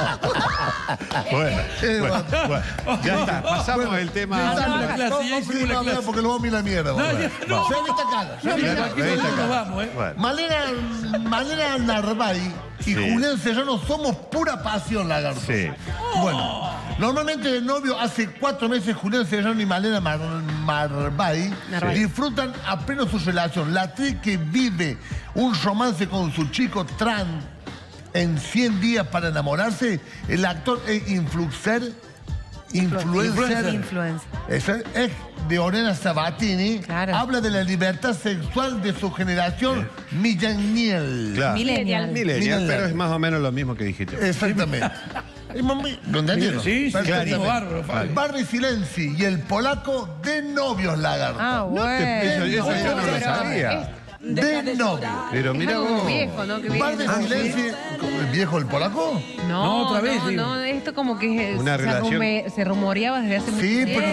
bueno, bueno, bueno, ya está, pasamos el tema. Clase, una clase. vez porque lo vamos a ir la mierda. No, ya- no. Se No, vamos, ¿eh? Bueno. Malena, Malena Narváez y Sí. Julián Serrano somos pura pasión, lagarto. Sí. Bueno, normalmente de novio hace cuatro meses Julián Serrano y Malena Mar disfrutan a pleno su relación. La actriz que vive un romance con su chico trans en 100 días para enamorarse, el actor e influencer, influencer, Influencer. es, es de Orena Sabatini, Claro. habla de la libertad sexual de su generación millennial. Claro. Millennial. Millennial, Millennial. pero es más o menos lo mismo que dijiste. Exactamente. ¿Lo? Sí, sí, claro, bárbaro, Fabio. Barry Silenzi y el polaco de novios, lagarto. Ah, bueno. Eso, eso yo no lo sabía. es- de novios. Pero mira vos. viejo, ¿no? Barry viene- Silenzi, ¿el viejo el polaco? No, No, otra vez, no, digo. no, esto como que Una se, relación. rume- se rumoreaba desde hace mucho Sí, tiempo. pero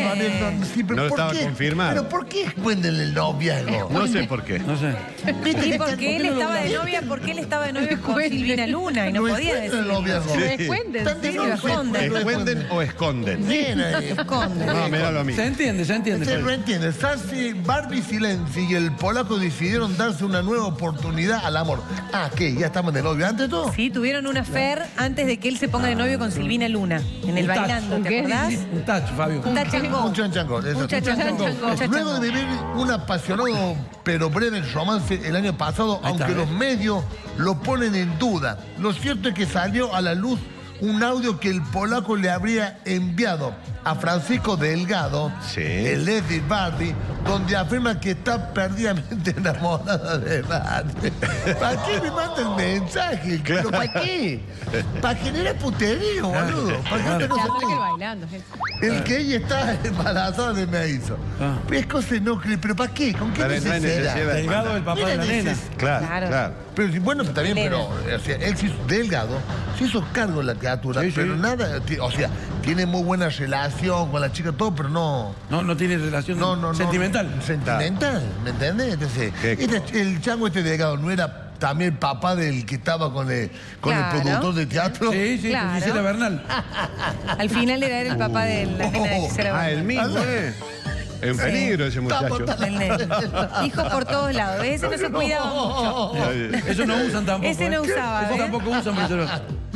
no, no, sí, pero No ¿por estaba qué? confirmado. Pero ¿por qué esconden el noviazgo? No sé por qué. No sé. ¿Viste Sí, que porque está- él estaba de novia, porque él estaba de novia con Silvina Luna y no No podía encuentran el decir. noviazgo. No Sí. sí, lo esconden. sí. ¿Escuenden o esconden? Bien ahí. No, mira lo mismo. Se entiende, se entiende. Se Fabio. lo entiende. Sarsi, Barbie Silenzi y el polaco decidieron darse una nueva oportunidad al amor. Ah, ¿qué? ¿Ya estaban de novio antes de todo? Sí, tuvieron una fer antes de que él se ponga de novio con Silvina Luna en el Un touch. bailando, ¿Un ¿te acordás? Un tacho, Fabio. Un tachangó. Un chanchango. eso. Un chachangó. Luego de vivir un apasionado pero breve romance el año pasado, aunque los ¿ves? medios lo ponen en duda, lo cierto es que salió a la luz un audio que el polaco le habría enviado a Francisco Delgado, Sí. el ex de Barbie, donde afirma que está perdidamente enamorada de Barbie. ¿Para qué me manda el mensaje? ¿Pero para qué? Para generar puterío, boludo. ¿Para qué bailando. El que ella está embarazada de me hizo. Ah. Es cosa no creer, pero ¿para qué? ¿Con qué necesidad? Delgado el papá de la nena. Claro, Claro. claro. Pero bueno, bien, pero o sea, él se hizo delgado, se hizo cargo de la criatura, Sí, sí. pero nada, o sea, tiene muy buena relación con la chica, todo, pero no. No, no tiene relación No, no, no. sentimental. Sentimental, ¿me entendés? Entonces, este- el chango este delgado no era también papá del que estaba con el, con el productor de teatro. Sí, sí, Claro. con Gisela Bernal. Al final era el papá de la nena de Gisela Ah, el Bernal. mismo, ¿eh? En peligro ese muchacho. El nene. Hijos por todos lados. Ese no se cuidaba mucho. Eso no usan tampoco. Ese no ¿eh? usaba, Eso ¿eh? tampoco usan, pero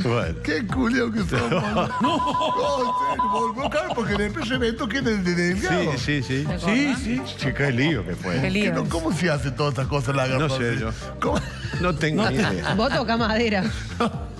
Bueno. Qué culio que somos. No, no, claro, porque en el primer evento que es delgado. Sí, sí, sí. Sí, sí. Sí, qué lío que fue. Qué Que lío. no, ¿Cómo se hace todas estas cosas la No sé yo. ¿Cómo? No tengo ni idea. Vos toca madera.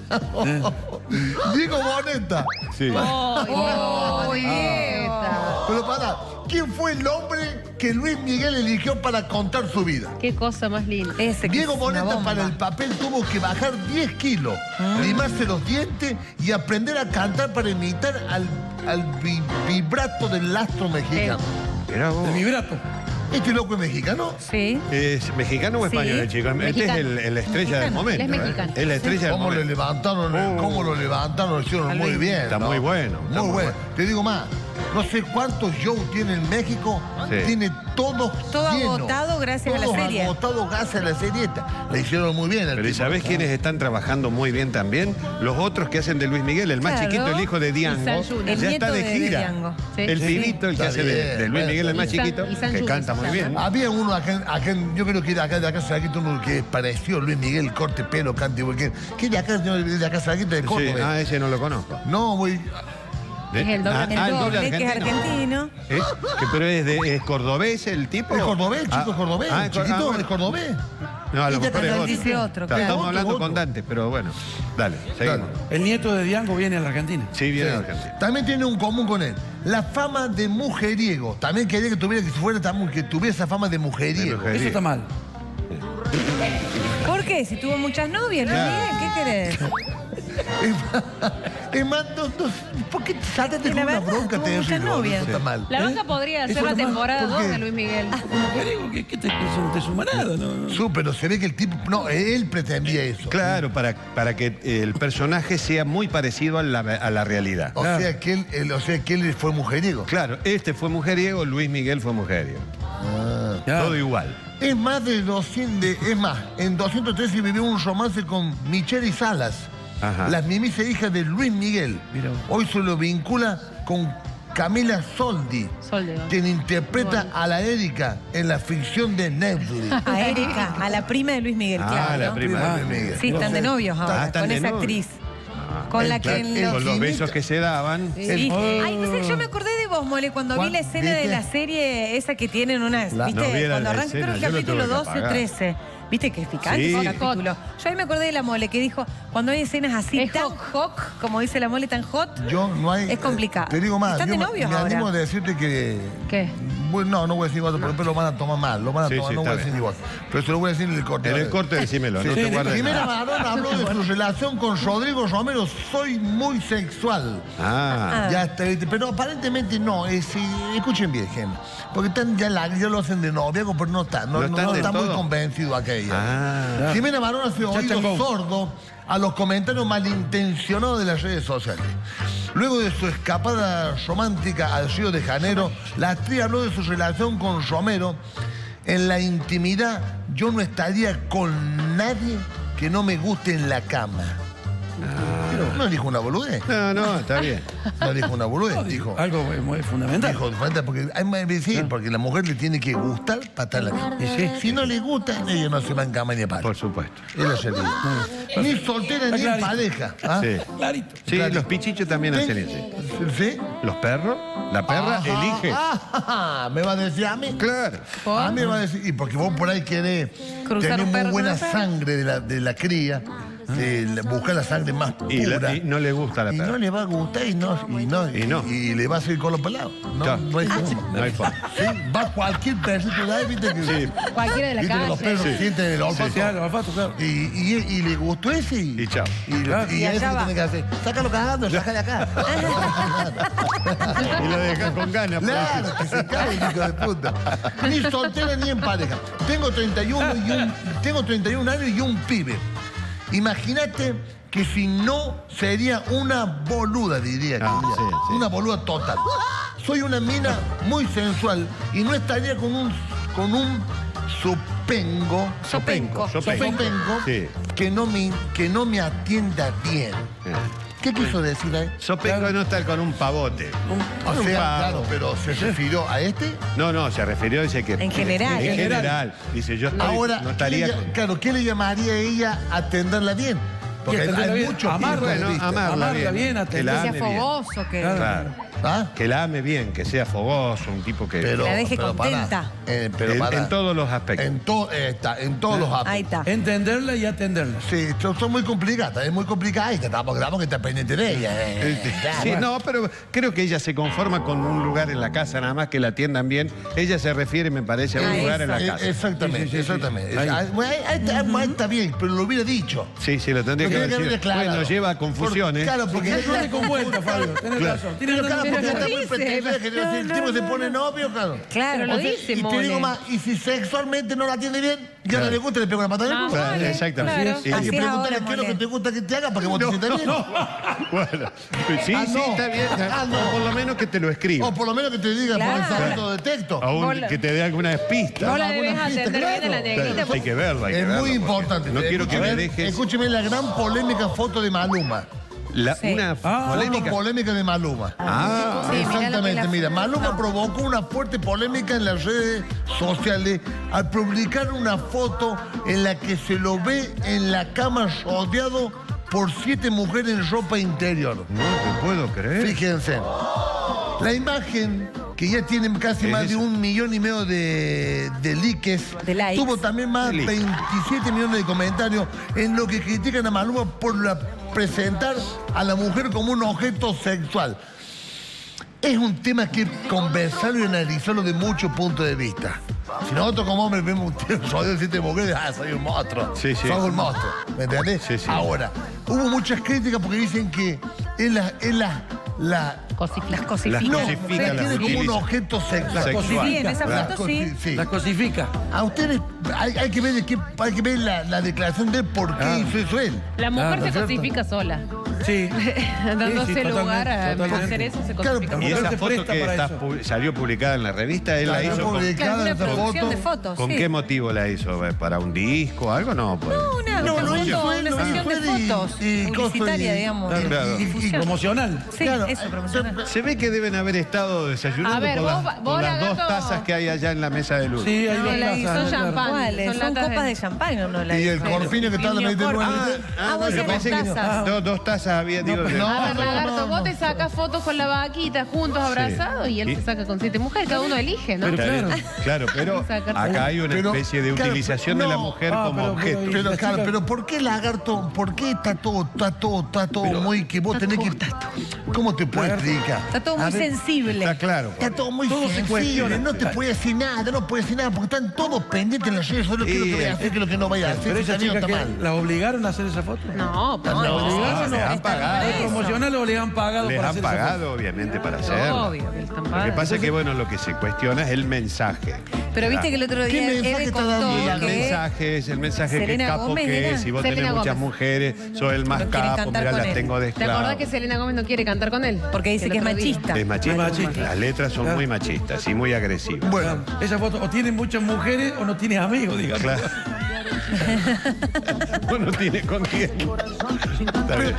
Diego Boneta. Sí. ¡Oh, dieta! Pero para, ¿quién fue el hombre que Luis Miguel eligió para contar su vida? ¡Qué cosa más linda! Ese que Diego es una Boneta bomba. para el papel tuvo que bajar 10 kilos, limarse los dientes y aprender a cantar para imitar al, al vi- vibrato del astro mexicano. Era vos. El vibrato. ¿Este loco es mexicano? Sí. ¿Es mexicano o Sí. español el chico? Este es Mexicano. el, el estrella del Mexicano. momento. Él es ¿eh? mexicano. Es la estrella del ¿Cómo lo momento. levantaron? Oh. ¿Cómo lo levantaron? Lo hicieron muy bien. Está ¿no? muy bueno, está Muy muy bueno. bueno. Te digo más, no sé cuántos shows tiene en México. Sí. Tiene todos Todo llenos. agotado gracias a la Todos serie. agotado gracias a la serie. Le hicieron muy bien. al Pero ¿y sabés quiénes están trabajando muy bien también? Los otros que hacen de Luis Miguel, el más Claro. chiquito, el hijo de Diango. El ya está nieto de gira. Diango. Sí. El Sí. pibito, el que hace de, Luis Miguel, el más chiquito, San que canta muy bien. Había uno acá, acá yo creo que de acá, de acá Salaquita, uno que pareció Luis Miguel, corte pelo, cante que. ¿Qué de acá, señor, de acá Salaquita de Sí, Córdoba? ah, ese no lo conozco. No, voy. De- Es el doble- ah, El ah, doble, que es argentino. ¿Eh? ¿Que ¿Pero es, de, es cordobés el tipo? Es cordobés, chico, Ah, es cordobés. ah, es cor- chiquito, ah, bueno. es cordobés. No, a lo mejor es otro. dice otro, claro. Estamos hablando con Dante, pero bueno. Dale, seguimos. Dale. El nieto de Diango viene a la Argentina. Sí, viene Sí. de Argentina. También tiene un común con él. La fama de mujeriego. También quería que tuviera, que fuera tan- que tuviera esa fama de mujeriego. De mujeriego. Eso está mal. ¿Por qué? Si tuvo muchas novias, Luis Claro. ¿qué querés? Es más, no, no, ¿por qué sátate La con una bronca te novias. Eso está mal. La ¿Eh? banca podría hacer la temporada ¿Por 2 qué? de Luis Miguel. Mujeriego, ¿qué, qué te, eso no te suma nada? No, no. Su, pero se ve que el tipo. No, él pretendía eso. Claro, para, para que el personaje sea muy parecido a la, a la realidad. O, sea que él, él- o sea que él fue mujeriego. Claro, este fue mujeriego, Luis Miguel fue mujeriego. Ya. Todo igual. Es más de 200. de- es más, en 213 vivió un romance con Michelle y Salas. Ajá. la mismísima hija de Luis Miguel. Mira vos. Hoy se lo vincula con Camila Soldi, Soldi, ¿no? quien interpreta a la Erika en la ficción de Netflix. A Erika, a la prima de Luis Miguel, Ah, claro. la prima de Ah, Luis Miguel. Sí, están de novios ahora, Ah, con de esa actriz. Con la que en el- los- Con los besos que se daban. Sí. El- Ay, no sé, yo me acordé de vos, Mole, cuando vi la escena de ¿Viste? la serie esa que tienen unas, La- ¿viste? No cuando arranca, creo lo capítulo tuve que 12 o apagar. 13. ¿Viste que es picante Sí. capítulo? Yo ahí me acordé de la Mole, que dijo, cuando hay escenas así Es tan hot. hot, como dice la Mole, tan hot, Yo no hay. es complicado. Te digo más. Están yo de me- novios me ahora. animo a decirte que. ¿Qué? No, no voy a decir cuánto, porque lo van a tomar mal. Lo van a Sí, tomar, sí, no voy a decir igual. Pero se lo voy a decir en el corte. En el corte decímelo, no Sí, te sí, guardes Jimena. Barón habló de su relación con Rodrigo Romero. Soy muy sexual. Ah, Ya está, pero aparentemente no. Es, eh, escuchen bien, gente. Porque están, ya, la- ya lo hacen de noviazgo, pero no está. No, ¿No no- no está muy convencido aquella. ah. Jimena Barón ha sido Ya oído sordo a los comentarios malintencionados de las redes sociales. Luego de su escapada romántica al Río de Janeiro, la actriz habló de su relación con Romero. En la intimidad, yo no estaría con nadie que no me guste en la cama. No dijo una boludez. No, no, está bien. No dijo una boludez. Dijo, Algo muy- muy fundamental. dijo, falta porque, hay más- sí, porque la mujer le tiene que gustar para estar la. Y sí. Si no le gusta, ella no se va en cama ni a palo. Por supuesto. Es la realidad. Ni soltera ni en clarito. pareja. ¿ah? Sí. Clarito. Sí, Claro. los pichichos también hacen eso. ¿Sí? Los perros, la perra Ajá. elige. Ah, ¿Me va a decir a mí? Claro. A mí me va a decir, y porque vos por ahí querés Cruzar tener un muy perro con buena una perra. sangre de la, de la cría, eh, la- buscar la sangre más pura. Y, la- y no le gusta la Y no le va a gustar y no, y no, Y no. y le va a seguir con los pelados. No, Claro. no hay forma. No hay forma. Sí, va cualquier perrito de ahí, viste que, Sí. Cualquiera de la viste que los calle. perros sienten el olfato. Sí, claro, olfato, claro. Y, y, y le gustó ese y, Y chao. Y, lo- que va. tiene que hacer. Sácalo cagando, sácale acá. Y lo dejan con ganas. por Claro, eso. que se cae, hijo de puta. Ni soltera ni en pareja. Tengo 31, y un, tengo 31 años y un pibe. Imagínate que si no sería una boluda, diría. que Ah, sí, sí. Una boluda total. Soy una mina muy sensual y no estaría con un, con un sopengo. Sopenco. Sopenco. Sí. que, no me, que no me atienda bien. ¿Qué quiso decir ahí? Sopenco no estar con un pavote. O Un sea, pavo. claro, pero se refirió a este. No, no, se refirió, dice que. En general. En En general. Dice, yo estoy- Ahora, no ¿qué estaría le, con. claro, ¿qué le llamaría a ella atenderla bien? Porque hay, hay bien, muchos amarla, vista. amarla, Amarla bien. bien, que la. Que sea fogoso, que. Claro. ¿Ah? Que la ame bien, que sea fogoso, un tipo que. Pero, la deje pero contenta. eh, pero en, en todos los aspectos. En, to- eh, está, en todos los aspectos. Ahí está. Entenderla y atenderla. Sí, son, son muy complicadas, es muy complicada y estamos, estamos que estar pendiente de ella. eh. Sí, bueno. no, pero creo que ella se conforma con un lugar en la casa, nada más que la atiendan bien. Ella se refiere, me parece, a un Ah, lugar en la casa. Exactamente, Sí, sí, sí, sí. exactamente. Ahí. Ah, bueno, ahí, ahí está, está bien, pero lo hubiera dicho. Sí, sí, lo tendría Lo que haber aclarado. Bueno, lleva a confusiones. Por- claro, porque No te con vuelta, Fabio. Tenés Claro. razón. Tienes Pero claro, razón. porque está muy pretencioso, que no, el tipo se pone novio, claro. Claro. Lo dice, y te digo más, y si sexualmente no la atiende bien, ya no le gusta, le pega una patada en el Ah, culo. Claro, exactamente. claro. Sí, Hay que preguntarle ahora, qué es lo que te gusta que te haga para que vos te sientas bien. Bueno, sí, Ah, sí, no. está bien. Ah, no. O por lo menos que te lo escriba. O por lo menos que te diga por Claro. alfabeto de texto. Aún que te dé alguna pista. No la debes pista, atender bien a la claro. negrita. Claro, hay que verla. hay que Es verla, muy porque importante. No quiero que me Escúcheme- dejes. Escúcheme la gran polémica foto de Maluma. La- Sí. Una Ah. Foto polémica. polémica de Maluma. Ah, Sí, mirá lo que Exactamente, la- mira, Maluma No. provocó una fuerte polémica en las redes sociales al publicar una foto en la que se lo ve en la cama rodeado por siete mujeres en ropa interior. no te puedo creer. Fíjense, la imagen que ya tiene casi Es más de eso. un millón y medio de, de likes, De likes. tuvo también más De de likes. 27 millones de comentarios en lo que critican a Maluma por la- presentar a la mujer como un objeto sexual. Es un tema que conversarlo y analizarlo de muchos puntos de vista. Si nosotros como hombres vemos un tío rodeado de siete mujeres, ah, soy un monstruo. Sí, sí. Soy un monstruo. ¿Me entendés? Sí, sí. Ahora, hubo muchas críticas porque dicen que es la, es la, la Cosifica. Las Las cosifica. no, cosifica, se las tiene como un objeto sexual. Sexual. Sí, en esa foto sí. sí. La cosifica. A ustedes hay, hay que ver, hay que ver la, la declaración de por qué Claro. hizo eso él. La mujer Claro, se ¿cierto? cosifica sola. Sí. Dándose Sí, sí, lugar a hacer eso se Claro. Y esa se foto presta que está salió publicada en la revista, él la Salió hizo con, publicada. Claro, una foto. de fotos. ¿con sí. qué motivo la hizo? ¿Para un disco? ¿Algo? No, pues. Una, No, una foto, hizo una sesión de y- fotos. y publicitaria, y- digamos. Claro. Y difusión. promocional. Sí, Claro, eso, promocional. Se ve que deben haber estado desayunando A ver, por, vos- las, vos, por las dos tazas que hay allá en la mesa de luz. Sí, hay No, dos la tazas, hizo claro. champán. Son copas de- champán o no la Y el corpiño que está en la Niño medida corto. nueve. Ah, dos tazas. dos tazas había, digo, de- no, A ver, no, lagarto, no, vos no. te sacas fotos con la vaquita juntos abrazados y él Y- se saca con siete mujeres. Cada uno elige, ¿no? Pero Está bien, claro. claro, pero Sacar- acá hay una Pero, especie de claro, utilización de la no. mujer Ah, como pero- pero- objeto. Pero, La claro, pero ¿por qué lagarto? ¿Por qué está todo, está todo, está todo muy que vos tenés que. ¿Cómo te puedo Lagarto. explicar? Está todo muy ver, sensible. Está claro. Está todo muy Todo se sensible, cuestiona. no te puede decir nada, no puede decir nada, porque están todos pendientes en las redes, solo qué es lo que voy a hacer, qué es lo que no vaya a hacer, Pero si esa está bien o chica está que mal. la obligaron a hacer esa foto. No, pues No, obligaron, le no. Han pagado. ¿Es promocional o le han pagado Les para han hacer pagado, obviamente, para hacerlo. obvio están Lo que pagando. pasa es que, bueno, lo que se cuestiona es el mensaje. Pero viste que el otro ¿Qué día mensaje Eve está contó dando? Y el que mensaje es el mensaje que capo Gómez que era. es. Si vos Selena tenés muchas Gómez. mujeres, sos el más No quiere capo, cantar mirá, con las él. tengo de ¿Te acordás que Selena Gómez no quiere cantar con él? porque dice El que es otro día. machista. Es machista. Las letras son Claro. muy machistas y muy agresivas. Bueno, Esa foto o tiene muchas mujeres o no tiene amigos, digamos. Claro. Uno tiene con quién. Está bien.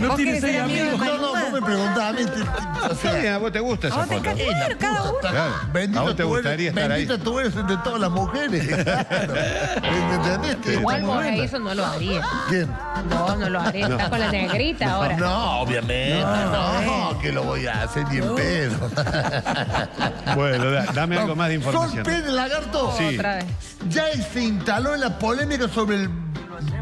No ¿Vos tiene seis amigos. no, no, me preguntás a mí, te- te- o Está sea, bien, a vos te gusta ¿A esa te foto. encanta? Bueno, cada uno. está- Claro. Bendito ¿A vos te tú eres- gustaría estar ahí? Bendita tú eres entre todas las mujeres. Claro. ¿Entendés? Igual está vos eso no lo harías. ¿Quién? Vos no lo harías. Estás con la negrita ahora. No, obviamente, no, que lo voy a hacer ni en pedo. Bueno, da- dame algo más de Sol información. Pérez Lagarto Sí. Otra vez. ya se instaló en la polémica sobre el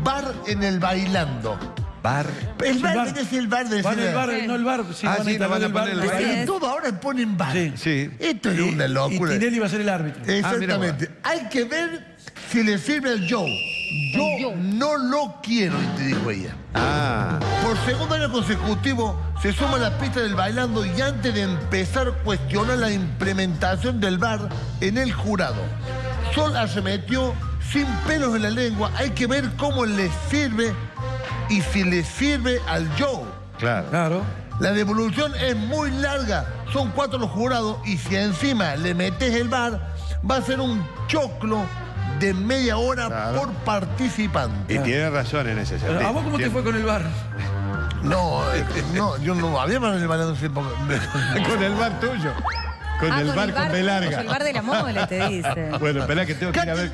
bar en el bailando. Bar. El bar, bar. ¿qué es el bar de Van el bar, no el bar. Sí, Ah, van sí, van a el bar poner en el bar. bailando. En todo ahora ponen bar. Sí. Sí. Esto es una Y locura. Tinelli va a ser el árbitro. Exactamente. Hay que ver si le sirve al Joe. Yo no lo quiero, te dijo ella. Ah. Por segundo año consecutivo se suma a la pista del bailando y antes de empezar cuestiona la implementación del bar en el jurado. Sol arremetió sin pelos en la lengua. Hay que ver cómo le sirve y si le sirve al Joe. Claro. Claro. La devolución es muy larga. Son cuatro los jurados y si encima le metes el bar, va a ser un choclo de media hora Claro. por participante. Y tiene razón en ese Pero, sentido. ¿A vos cómo te fue con el bar? No, eh, no, yo no había bar en el sin poco. Con el bar tuyo. Con Ah, el bar con B El larga. bar de la mole, te dice. Bueno, espera que tengo que ir a ver.